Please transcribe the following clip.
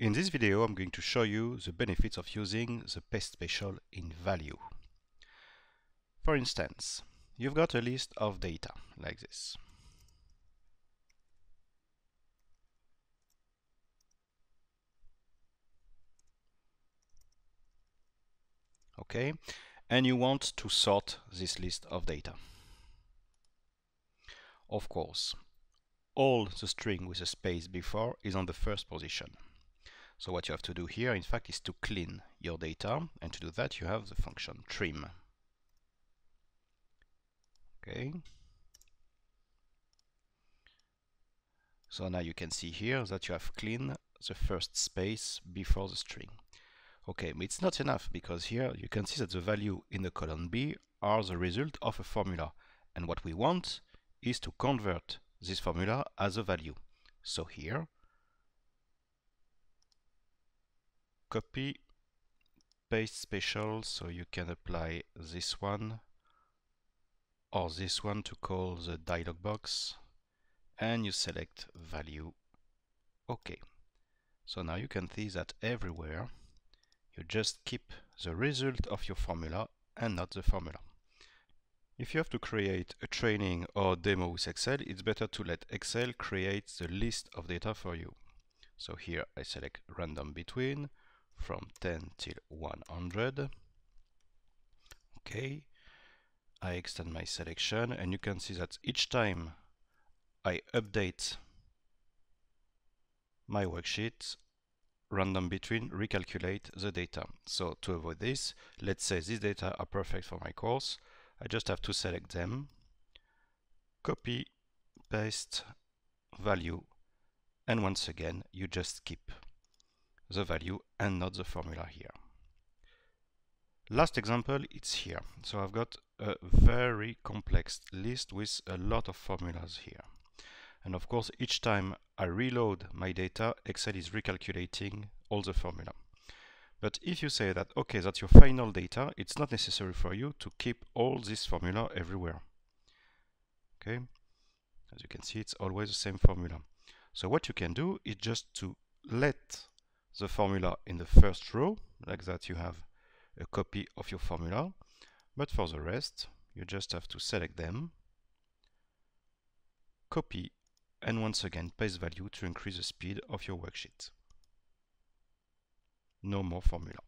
In this video I'm going to show you the benefits of using the paste special in value. For instance, you've got a list of data like this. Okay, and you want to sort this list of data. Of course, all the string with a space before is on the first position. So what you have to do here, in fact, is to clean your data, and to do that you have the function trim. Okay. So now you can see here that you have cleaned the first space before the string. Okay, but it's not enough because here you can see that the value in the column B are the result of a formula. And what we want is to convert this formula as a value. So here, copy, paste special, so you can apply this one or this one to call the dialog box and you select value OK. So now you can see that everywhere you just keep the result of your formula and not the formula. If you have to create a training or demo with Excel, it's better to let Excel create the list of data for you. So here I select random between from 10 till 100. Okay, I extend my selection and you can see that each time I update my worksheet, random between recalculate the data. So to avoid this, let's say these data are perfect for my course. I just have to select them, copy, paste, value, and once again you just keep the value and not the formula here. Last example, it's here. So I've got a very complex list with a lot of formulas here. And of course, each time I reload my data, Excel is recalculating all the formula. But if you say that, okay, that's your final data, it's not necessary for you to keep all this formula everywhere. Okay, as you can see, it's always the same formula. So what you can do is just to let the formula in the first row, like that you have a copy of your formula. But for the rest, you just have to select them, copy, and once again paste value to increase the speed of your worksheet no more formula.